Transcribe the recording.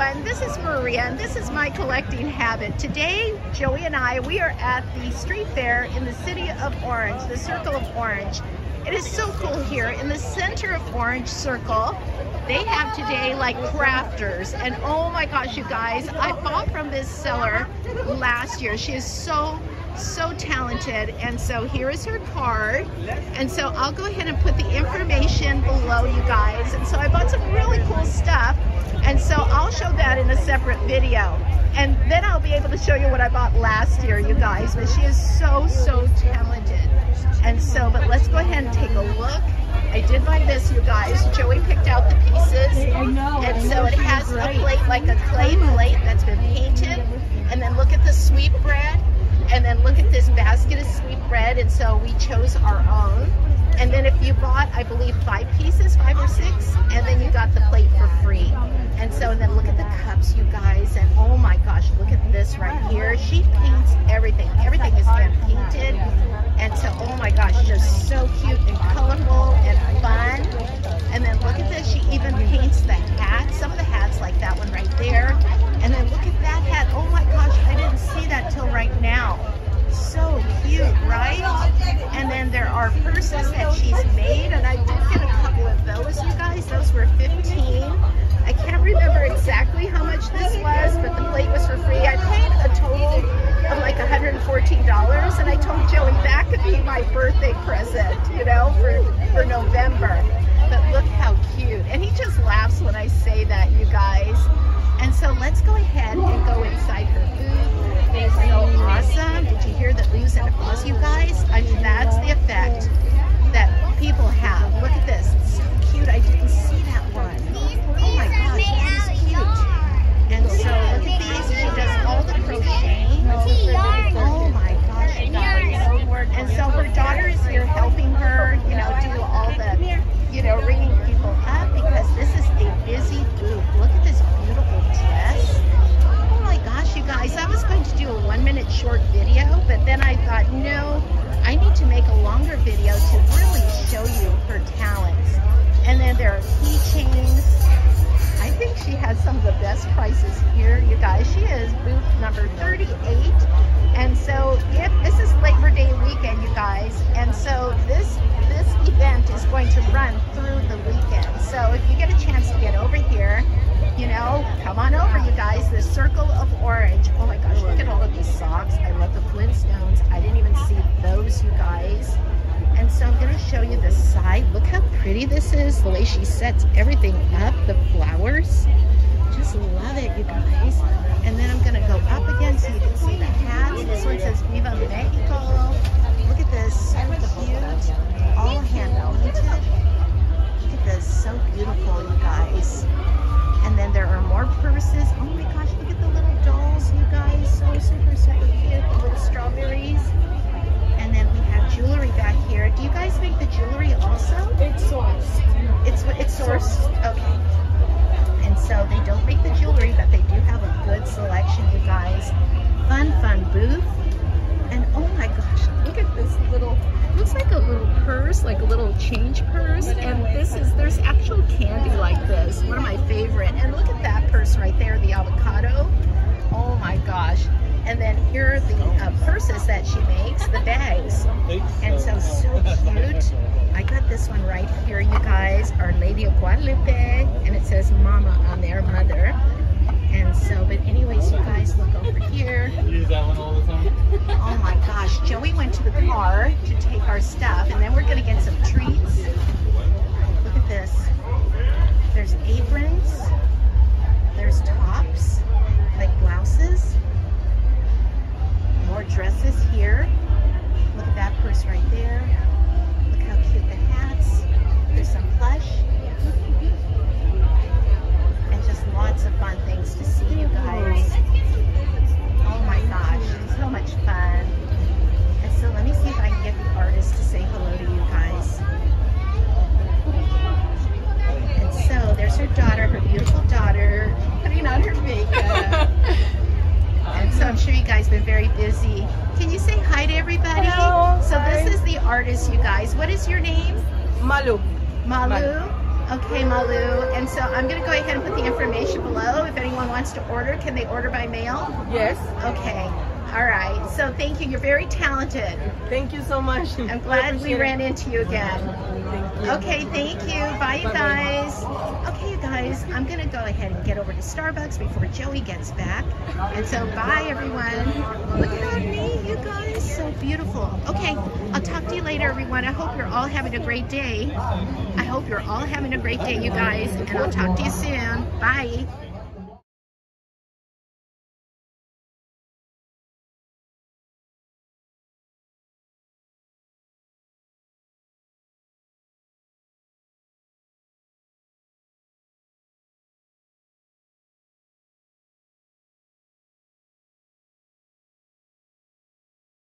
everyone. This is Maria, and this is my collecting habit. Today, Joey and I, we are at the street fair in the city of Orange, the Circle of Orange. It is so cool here in the center of Orange Circle. They have today like crafters, and oh my gosh, you guys, I bought from this seller last year. She is so so talented and so here is her card and so I'll go ahead and put the information below you guys and so I bought some really cool stuff and so I'll show that in a separate video. And then I'll be able to show you what I bought last year, you guys. But she is so, so talented. And so, but let's go ahead and take a look. I did buy this, you guys. Joey picked out the pieces. I know. And so it has a plate, like a clay plate that's been painted. And then look at the sweet bread. And then look at this basket of sweet bread. And so we chose our own. And then if you bought, I believe, five pieces, five or six, and then you got the plate for free. And so, and then look at the cups, you guys, and oh my gosh, look at this right here. She paints everything. Everything is much this was, but the plate was for free. I paid a total of like $114, and I told Joey that could be my birthday present, you know, for, for November. But look how cute. And he just laughs when I say that, you guys. And so let's go ahead some of the best prices here, you guys. She is booth number 38. And so if this is Labor Day weekend, you guys, and so this this event is going to run through the weekend. So if you get a chance to get over here, you know, come on over, you guys. The Circle of Orange. Oh my gosh, look at all of these socks. I love the Flintstones. I didn't even see those, you guys. And so I'm going to show you the side. Look how pretty this is, the way she sets everything up, the flowers. Just love it, you guys. And then I'm going to go up again so you can see the hats. This one says Viva Mexico. Look at this, so cute. All hand painted. Look at this, so beautiful, you guys. And then there are more purses. Oh my gosh, look at the little dolls, you guys. So super, super cute. The little strawberries. And then we have jewelry back here. Do you guys make the jewelry also? It's sourced. It's it's sourced. Okay. Selection, you guys. Fun, fun booth. And oh my gosh, look at this little, looks like a little purse, like a little change purse. And this is, there's actual candy like this. One of my favorite. And look at that purse right there, the avocado. Oh my gosh. And then here are the uh, purses that she makes, the bags. And so, so cute. I got this one right here, you guys. Our Lady of Guadalupe. And it says Mama on there, Mother. And so, but to take been very busy. Can you say hi to everybody? Hello, so hi. this is the artist, you guys. What is your name? Malu. Malu. Okay, Malu. And so I'm going to go ahead and put the information below if anyone wants to order, can they order by mail? Yes. Okay. All right. So thank you. You're very talented. Thank you so much. I'm glad we ran into you again. Thank you. Okay, thank you. Bye, you guys. Okay, you guys, I'm going to go ahead and get over to Starbucks before Joey gets back. And so, bye, everyone. Look at me, you guys. So beautiful. Okay, I'll talk to you later, everyone. I hope you're all having a great day. I hope you're all having a great day, you guys. And I'll talk to you soon. Bye.